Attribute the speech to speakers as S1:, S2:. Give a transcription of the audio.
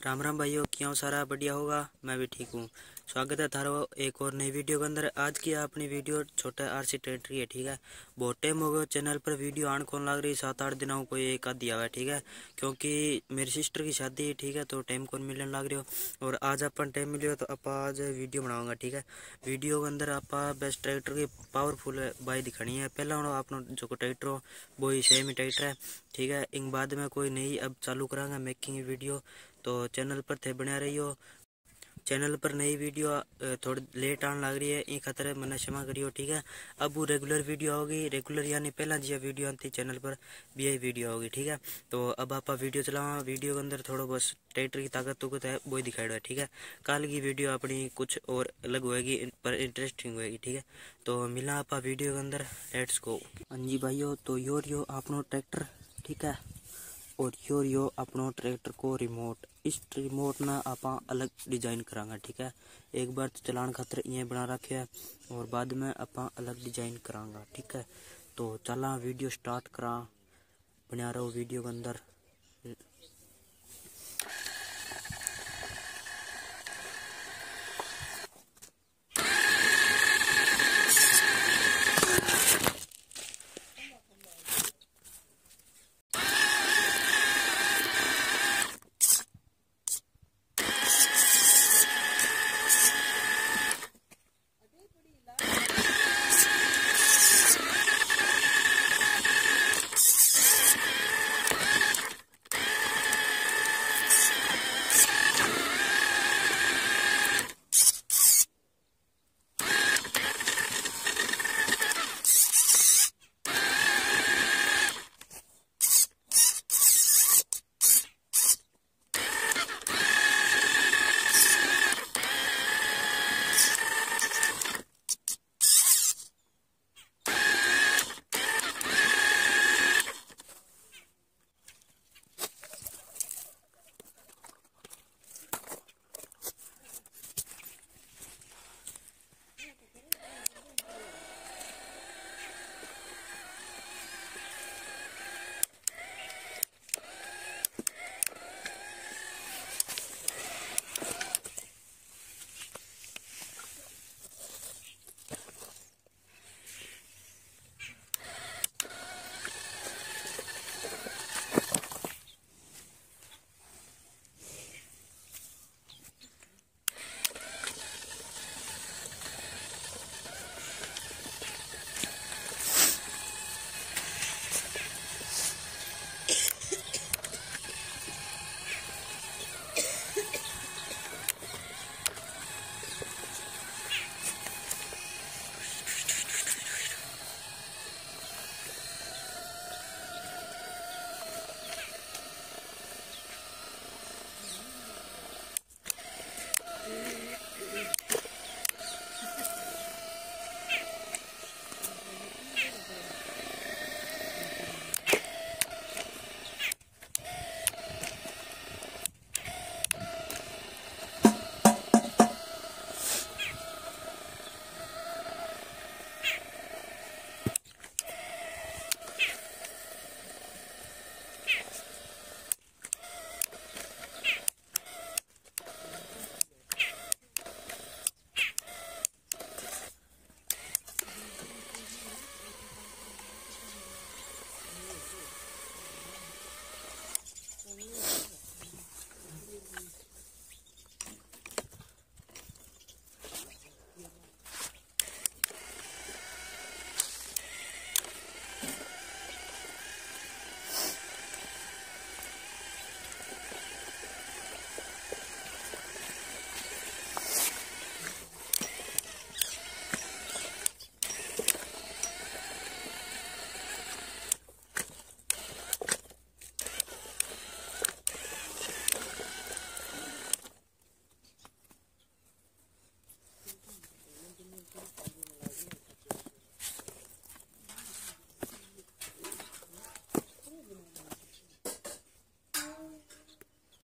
S1: राम राम भाइयों, क्यों सारा बढ़िया होगा? मैं भी ठीक हूँ। स्वागत है थारो एक और नई वीडियो के अंदर। आज की अपनी वीडियो छोटा आरसी ट्रेडरी है, ठीक है? बहुत टाइम हो गया चैनल पर वीडियो आने कौन लग रही सात आठ दिनों को एक आधी आवा ठीक है? क्योंकि मेरी सिस्टर की शादी है, ठीक है? तो टाइम कौन मिलने लग रही हो? और आज अपन टाइम मिले तो आप आज वीडियो बनाऊँगा, ठीक है? वीडियो के अंदर आप बेस्ट ट्रैक्टर की पावरफुल बाई दिखानी है। पहला हूँ अपना जो ट्रैक्टर हो, वो ही सेम ही ट्रैक्टर है, ठीक है? इन बाद में कोई नई अब चालू करांगा मेकिंग वीडियो तो चैनल पर थे, बना रही हो चैनल पर नई वीडियो थोड़ी लेट आने लग रही है ये खतरे मैंने क्षमा करियो, ठीक है? अब वो रेगुलर वीडियो होगी रेगुलर यानी पहला जी वीडियो आती चैनल पर भी यही वीडियो होगी ठीक है? तो अब आप वीडियो चलावा, वीडियो के अंदर थोड़ा बस ट्रैक्टर की ताकत तुकत है, वो दिखाई है, ठीक है? कल की वीडियो अपनी कुछ और अलग होएगी पर इंटरेस्टिंग होएगी, ठीक है? तो मिला आप वीडियो के अंदर लेट्स को हाँ जी भाइयों तो यो अपनो ट्रैक्टर, ठीक है? और यो यो अपनो ट्रैक्टर को रिमोट इस रिमोट ना आप अलग डिज़ाइन करांगा, ठीक है? एक बार तो चलान खातर ये बना रखे है, और बाद में आप अलग डिज़ाइन करांगा, ठीक है? तो चला वीडियो स्टार्ट करा, बना रहो वीडियो के अंदर।